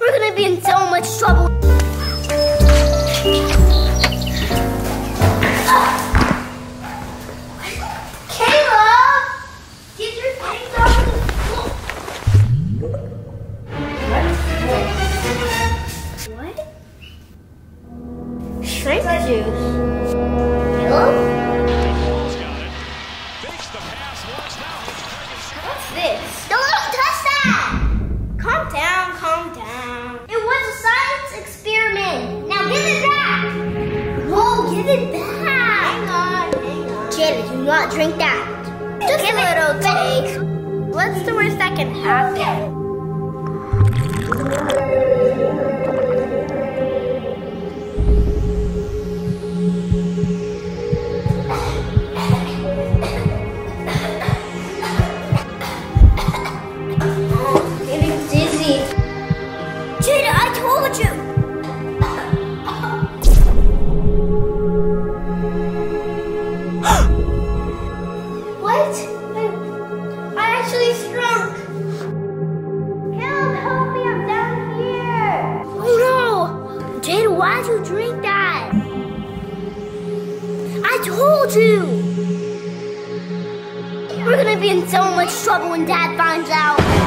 We're gonna be in so much trouble. Kaleb! Get your things off the floor. What? Shrink juice. What's this? Give it. Hang on, hang on. Jada, do not drink that. Just give a little take. What's the worst that can happen? Drink that? I told you. We're gonna be in so much trouble when Dad finds out.